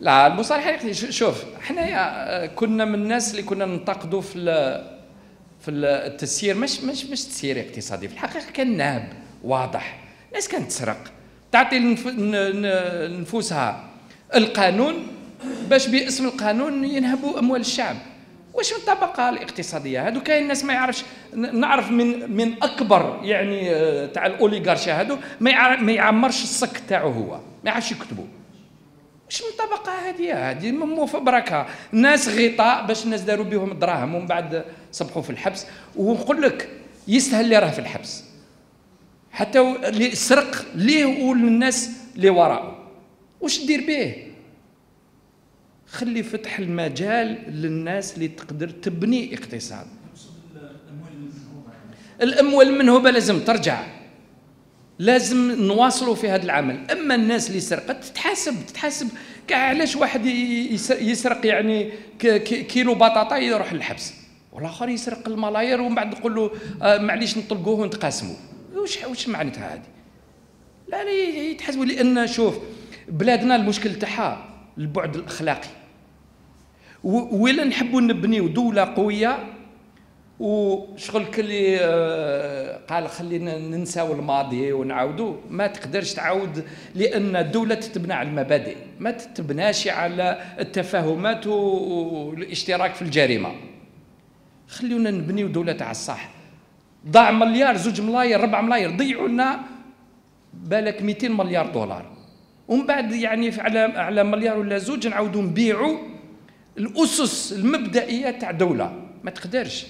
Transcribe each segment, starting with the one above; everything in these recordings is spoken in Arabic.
لا المصالحه شوف حنايا كنا من الناس اللي كنا ننتقدوا في في التسيير. مش مش مش تسيير اقتصادي في الحقيقة كان ناب واضح. الناس كانت تسرق. تعطي نفوسها القانون باش باسم القانون ينهبوا أموال الشعب. واش من الطبقة الاقتصادية؟ هادو كاين الناس ما يعرفش نعرف من من أكبر يعني آه، تاع الاوليغارشيا هادو ما يعمرش الصك تاعو هو ما يعرفش يكتبوا واش من طبقه هذه؟ هذه مو فبركه ناس غطاء باش الناس داروا بهم الدراهم ومن بعد صبحوا في الحبس. ونقول لك يستاهل اللي راه في الحبس. حتى اللي سرق ليه وللناس اللي وراءه. واش دير به خلي فتح المجال للناس اللي تقدر تبني اقتصاد. الأموال المنهوبة لازم ترجع. لازم نواصلوا في هذا العمل. أما الناس اللي سرقت تتحاسب تتحاسب. علاش واحد يسرق يعني كيلو بطاطا يروح للحبس؟ والآخر يسرق الملايير ومن بعد نقول له آه معليش نطلقوه ونتقاسموا واش واش معناتها هذه؟ لا يتحاسبوا. لأن شوف بلادنا المشكل تاعها البعد الأخلاقي. ولا نحبوا نبنيو دولة قوية وشغل كلي آه، قال خلينا ننساو الماضي ونعاودوا ما تقدرش تعاود لأن الدولة تتبنى على المبادئ ما تتبناش على التفاهمات والاشتراك في الجريمة. خليونا نبنيو دولة تاع الصح. ضاع مليار زوج ملاير ربع ملاير ضيعوا لنا بالك 200 مليار دولار. ومن بعد يعني على على مليار ولا زوج نعاودوا نبيعوا الأسس المبدئية تاع دوله ما تقدرش.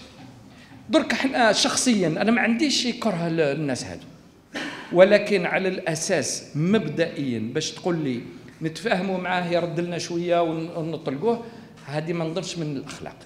درك إحنا شخصيا أنا ما عنديش كره للناس هادو. ولكن على الأساس مبدئيا باش تقول لي نتفاهموا معاه يرد لنا شوية ون- ونطلقوه هذه ما نظنش من الأخلاق.